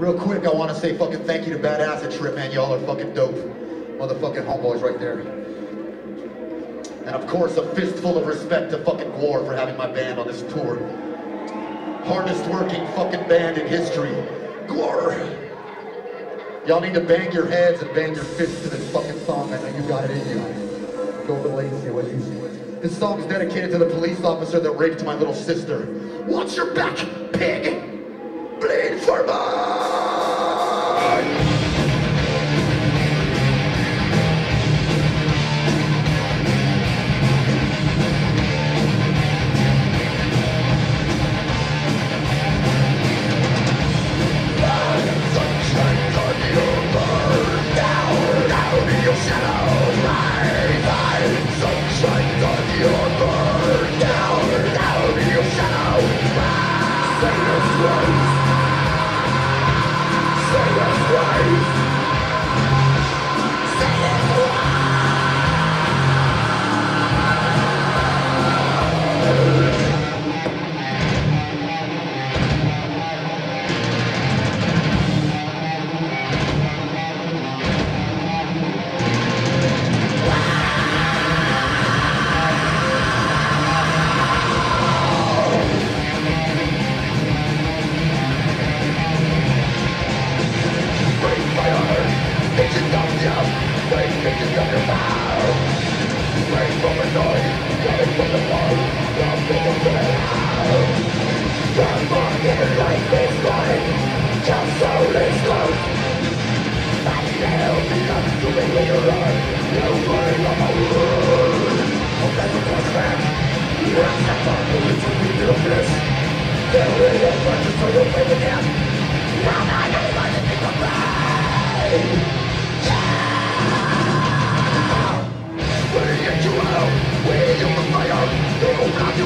Real quick, I want to say fucking thank you to Bad Acid Trip, man. Y'all are fucking dope. Motherfucking homeboys right there. And of course, a fistful of respect to fucking Gwar for having my band on this tour. Hardest working fucking band in history. Gwar! Y'all need to bang your heads and bang your fists to this fucking song. Know you got it in you. Go Valencia, what you see. This song is dedicated to the police officer that raped my little sister. Watch your back, pig! Bleed for mine! Bitches your from Coming from the to Just slowly to No of my you You're There will be a now Now I know what to think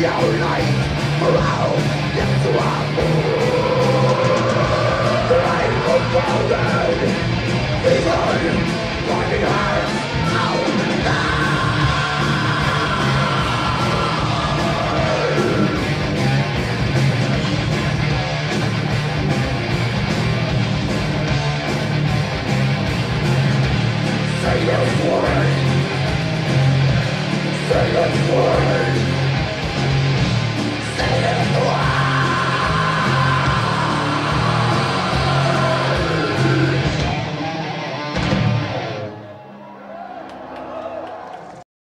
your life around Even out Say those words Say those words